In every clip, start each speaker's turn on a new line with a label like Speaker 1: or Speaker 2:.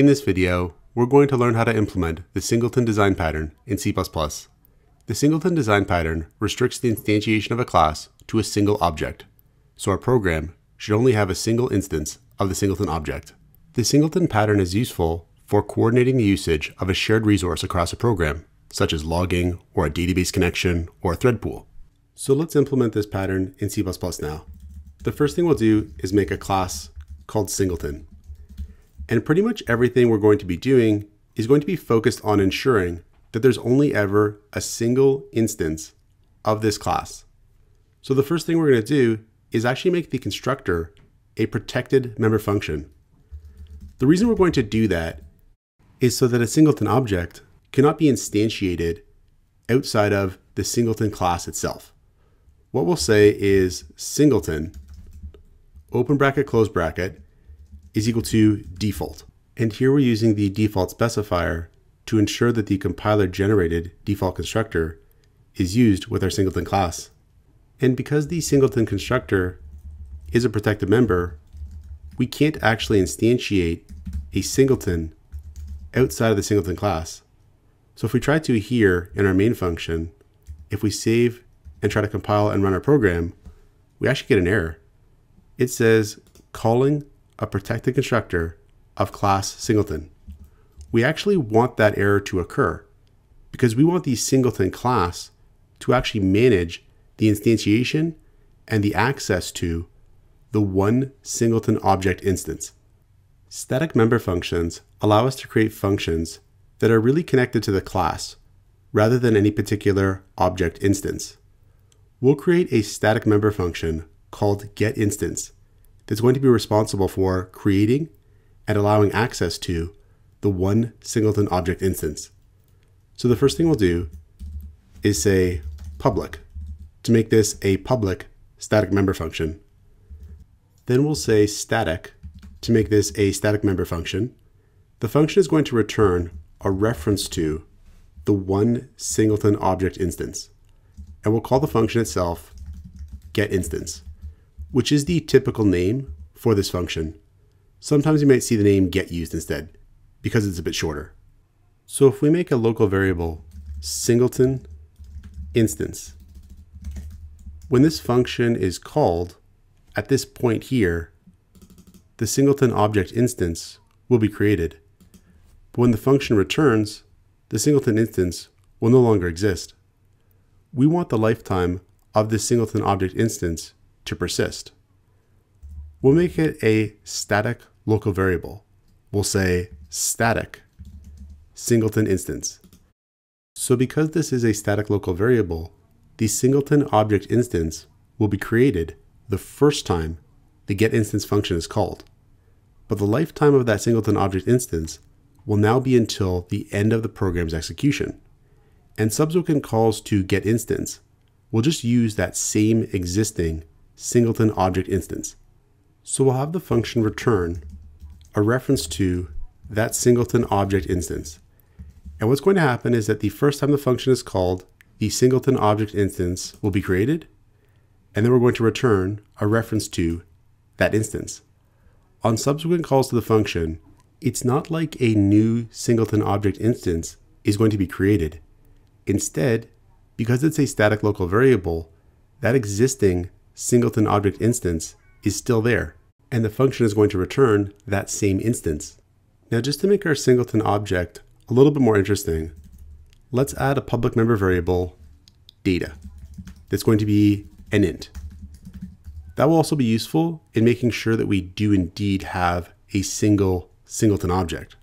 Speaker 1: In this video, we're going to learn how to implement the singleton design pattern in C++. The singleton design pattern restricts the instantiation of a class to a single object, so our program should only have a single instance of the singleton object. The singleton pattern is useful for coordinating the usage of a shared resource across a program, such as logging or a database connection or a thread pool. So let's implement this pattern in C++ now. The first thing we'll do is make a class called singleton. And pretty much everything we're going to be doing is going to be focused on ensuring that there's only ever a single instance of this class. So the first thing we're going to do is actually make the constructor a protected member function. The reason we're going to do that is so that a singleton object cannot be instantiated outside of the singleton class itself. What we'll say is singleton, open bracket, close bracket, is equal to default. And here we're using the default specifier to ensure that the compiler generated default constructor is used with our singleton class. And because the singleton constructor is a protected member, we can't actually instantiate a singleton outside of the singleton class. So if we try to here in our main function, if we save and try to compile and run our program, we actually get an error. It says calling a protected constructor of class singleton. We actually want that error to occur because we want the singleton class to actually manage the instantiation and the access to the one singleton object instance. Static member functions allow us to create functions that are really connected to the class rather than any particular object instance. We'll create a static member function called getInstance that's going to be responsible for creating and allowing access to the one singleton object instance. So the first thing we'll do is say public to make this a public static member function. Then we'll say static to make this a static member function. The function is going to return a reference to the one singleton object instance. And we'll call the function itself getInstance which is the typical name for this function. Sometimes you might see the name get used instead because it's a bit shorter. So if we make a local variable singleton instance, when this function is called at this point here, the singleton object instance will be created. But when the function returns, the singleton instance will no longer exist. We want the lifetime of this singleton object instance to persist. We'll make it a static local variable. We'll say static singleton instance. So because this is a static local variable, the singleton object instance will be created the first time the getInstance function is called. But the lifetime of that singleton object instance will now be until the end of the program's execution. And subsequent calls to getInstance will just use that same existing singleton object instance. So we'll have the function return a reference to that singleton object instance. And what's going to happen is that the first time the function is called, the singleton object instance will be created, and then we're going to return a reference to that instance. On subsequent calls to the function, it's not like a new singleton object instance is going to be created. Instead, because it's a static local variable, that existing singleton object instance is still there, and the function is going to return that same instance. Now just to make our singleton object a little bit more interesting, let's add a public member variable, data, that's going to be an int. That will also be useful in making sure that we do indeed have a single singleton object.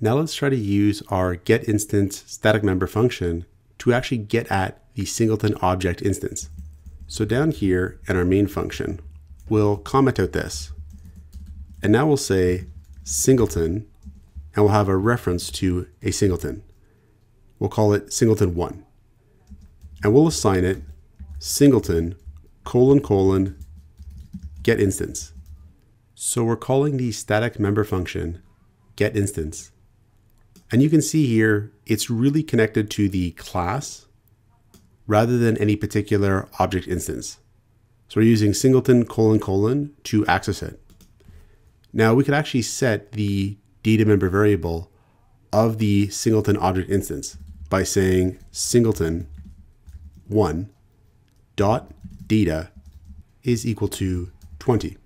Speaker 1: Now let's try to use our getInstance static member function to actually get at the singleton object instance. So down here in our main function, we'll comment out this. And now we'll say singleton, and we'll have a reference to a singleton. We'll call it singleton1. And we'll assign it singleton colon colon get instance. So we're calling the static member function get instance. And you can see here, it's really connected to the class rather than any particular object instance. So we're using singleton colon colon to access it. Now we could actually set the data member variable of the singleton object instance by saying singleton 1 dot data is equal to 20.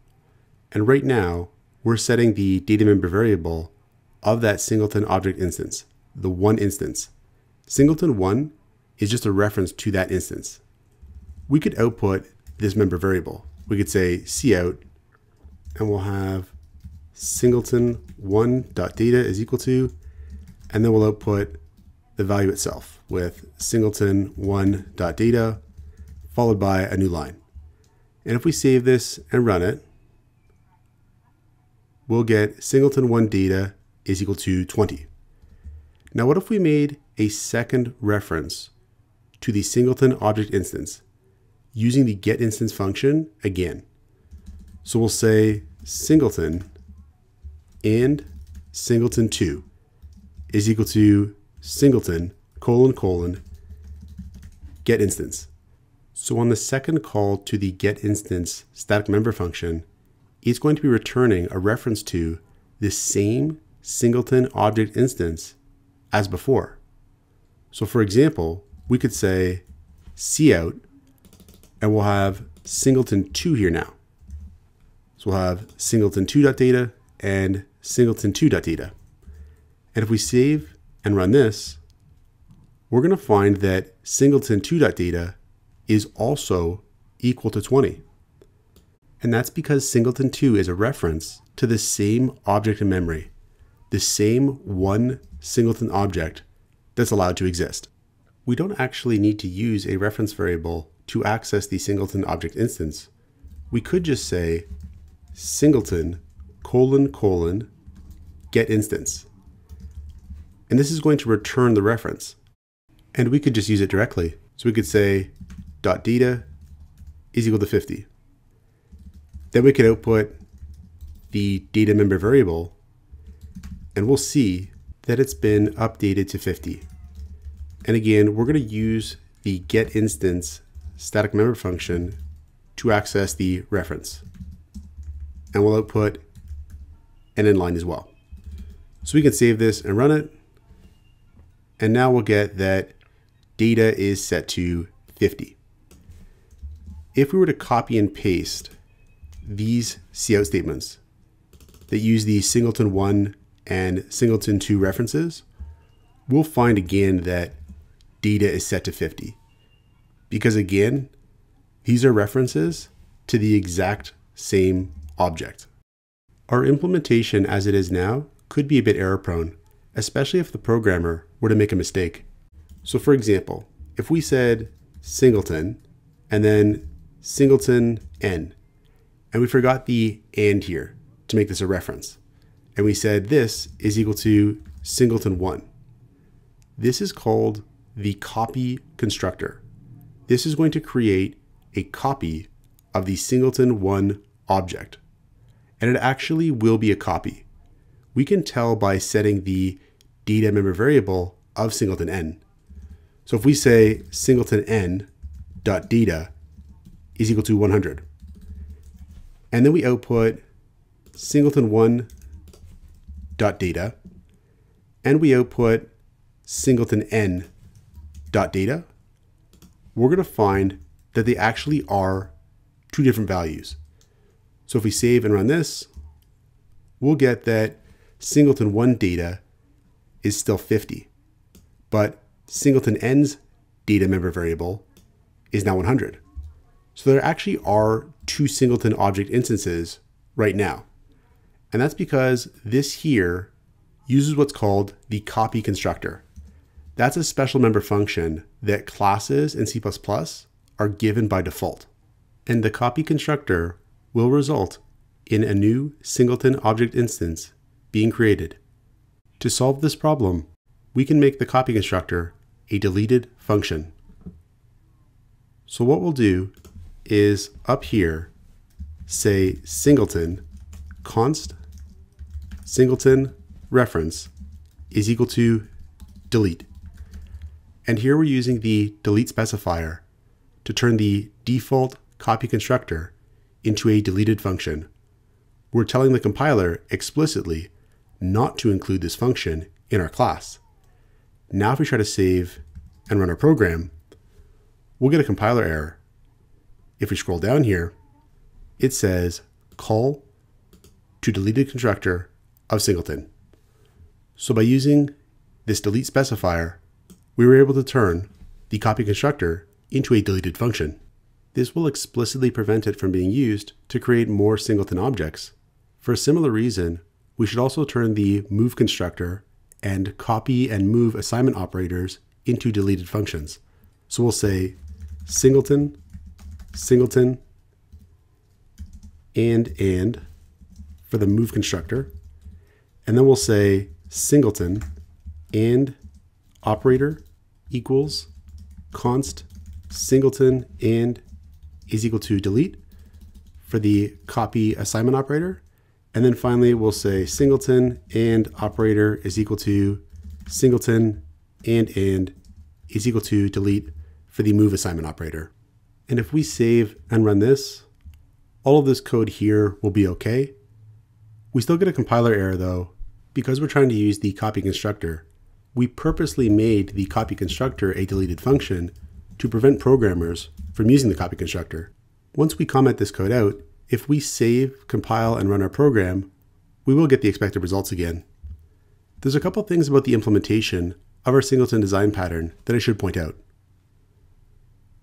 Speaker 1: And right now, we're setting the data member variable of that singleton object instance, the one instance. Singleton 1 is just a reference to that instance. We could output this member variable. We could say cout, and we'll have singleton 1.data is equal to, and then we'll output the value itself with singleton 1.data followed by a new line. And if we save this and run it, we'll get singleton 1 data is equal to 20. Now what if we made a second reference to the singleton object instance using the getInstance function again? So we'll say singleton and singleton 2 is equal to singleton colon colon get instance. So on the second call to the getInstance static member function, it's going to be returning a reference to the same singleton object instance as before. So for example, we could say cout and we'll have singleton2 here now. So we'll have singleton2.data and singleton2.data. And if we save and run this, we're going to find that singleton2.data is also equal to 20. And that's because singleton2 is a reference to the same object in memory the same one singleton object that's allowed to exist. We don't actually need to use a reference variable to access the singleton object instance. We could just say singleton colon colon get instance. And this is going to return the reference. And we could just use it directly. So we could say dot data is equal to 50. Then we could output the data member variable and we'll see that it's been updated to 50. And again, we're going to use the get instance static member function to access the reference. And we'll output an endl as well. So we can save this and run it. And now we'll get that data is set to 50. If we were to copy and paste these cout statements that use the singleton 1 and singleton 2 references, we'll find again that data is set to 50. Because again, these are references to the exact same object. Our implementation as it is now could be a bit error prone, especially if the programmer were to make a mistake. So for example, if we said singleton and then singleton n, and we forgot the and here to make this a reference, and we said this is equal to singleton 1. This is called the copy constructor. This is going to create a copy of the singleton 1 object. And it actually will be a copy. We can tell by setting the data member variable of singleton n. So if we say singleton n dot data is equal to 100, and then we output singleton 1 dot data, and we output singleton n data, we're going to find that they actually are two different values. So if we save and run this, we'll get that singleton 1 data is still 50, but singleton n's data member variable is now 100. So there actually are two singleton object instances right now. And that's because this here uses what's called the copy constructor. That's a special member function that classes in C++ are given by default. And the copy constructor will result in a new singleton object instance being created. To solve this problem, we can make the copy constructor a deleted function. So what we'll do is up here, say singleton const singleton reference is equal to delete. And here we're using the delete specifier to turn the default copy constructor into a deleted function. We're telling the compiler explicitly not to include this function in our class. Now if we try to save and run our program, we'll get a compiler error. If we scroll down here, it says call to deleted constructor of singleton. So by using this delete specifier, we were able to turn the copy constructor into a deleted function. This will explicitly prevent it from being used to create more singleton objects. For a similar reason, we should also turn the move constructor and copy and move assignment operators into deleted functions. So we'll say singleton, singleton, and and for the move constructor. And then we'll say singleton and operator equals const singleton and is equal to delete for the copy assignment operator. And then finally, we'll say singleton and operator is equal to singleton and and is equal to delete for the move assignment operator. And if we save and run this, all of this code here will be okay. We still get a compiler error though, because we're trying to use the copy constructor. We purposely made the copy constructor a deleted function to prevent programmers from using the copy constructor. Once we comment this code out, if we save, compile, and run our program, we will get the expected results again. There's a couple things about the implementation of our singleton design pattern that I should point out.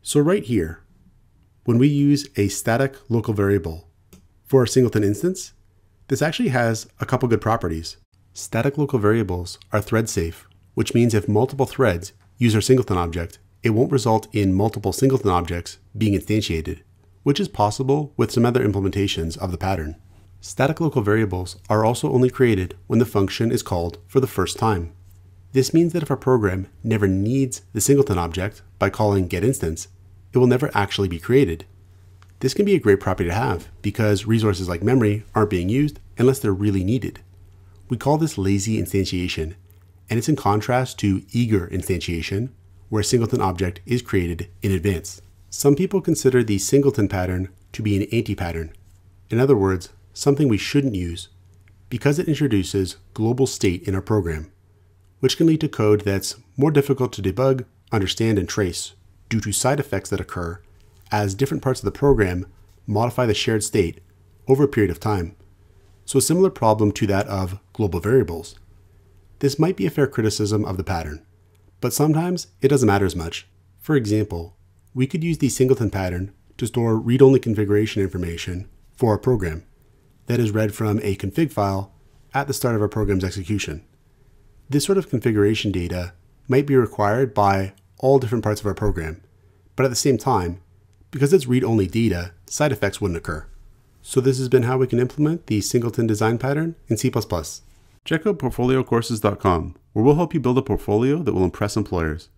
Speaker 1: So right here, when we use a static local variable for our singleton instance, this actually has a couple good properties. Static local variables are thread safe, which means if multiple threads use our singleton object, it won't result in multiple singleton objects being instantiated, which is possible with some other implementations of the pattern. Static local variables are also only created when the function is called for the first time. This means that if our program never needs the singleton object by calling getInstance, it will never actually be created. This can be a great property to have because resources like memory aren't being used unless they're really needed. We call this lazy instantiation, and it's in contrast to eager instantiation, where a singleton object is created in advance. Some people consider the singleton pattern to be an anti-pattern. In other words, something we shouldn't use because it introduces global state in our program, which can lead to code that's more difficult to debug, understand, and trace due to side effects that occur as different parts of the program modify the shared state over a period of time. So a similar problem to that of global variables. This might be a fair criticism of the pattern, but sometimes it doesn't matter as much. For example, we could use the singleton pattern to store read-only configuration information for our program that is read from a config file at the start of our program's execution. This sort of configuration data might be required by all different parts of our program, but at the same time, because it's read-only data, side effects wouldn't occur. So this has been how we can implement the singleton design pattern in C++. Check out portfoliocourses.com, where we'll help you build a portfolio that will impress employers.